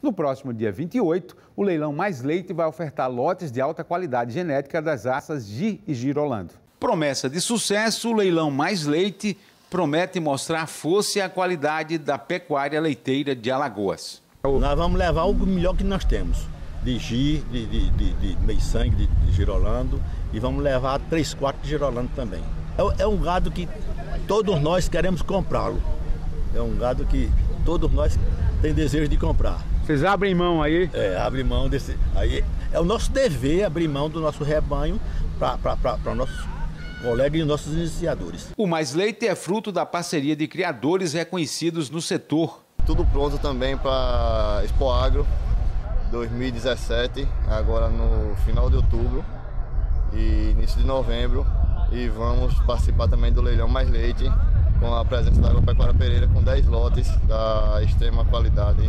No próximo dia 28, o leilão Mais Leite vai ofertar lotes de alta qualidade genética das raças Gi e Girolando. Promessa de sucesso, o leilão Mais Leite promete mostrar a força e a qualidade da pecuária leiteira de Alagoas. Nós vamos levar o melhor que nós temos, de Gi, de, de, de, de meio sangue, de, de Girolando, e vamos levar 3 quartos de Girolando também. É, é um gado que todos nós queremos comprá-lo. É um gado que todos nós tem desejo de comprar. Vocês abrem mão aí? É, abre mão desse. Aí é o nosso dever abrir mão do nosso rebanho para nossos colegas e nossos iniciadores. O Mais Leite é fruto da parceria de criadores reconhecidos no setor. Tudo pronto também para Expo Agro 2017, agora no final de outubro e início de novembro. E vamos participar também do leilão Mais Leite, com a presença da Agropecuária Pereira, com 10 lotes da extrema qualidade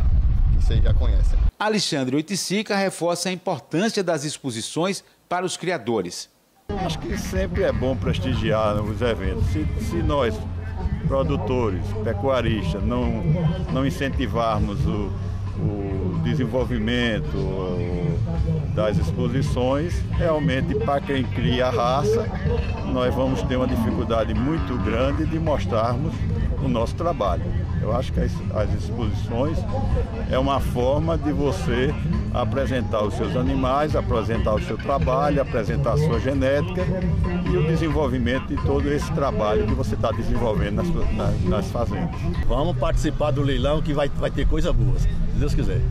vocês já conhecem. Alexandre Oiticica reforça a importância das exposições para os criadores. Acho que sempre é bom prestigiar os eventos. Se, se nós, produtores, pecuaristas, não, não incentivarmos o, o desenvolvimento das exposições, realmente para quem cria a raça, nós vamos ter uma dificuldade muito grande de mostrarmos o nosso trabalho. Eu acho que as, as exposições é uma forma de você apresentar os seus animais, apresentar o seu trabalho, apresentar a sua genética e o desenvolvimento de todo esse trabalho que você está desenvolvendo nas, nas, nas fazendas. Vamos participar do leilão que vai, vai ter coisa boa, se Deus quiser.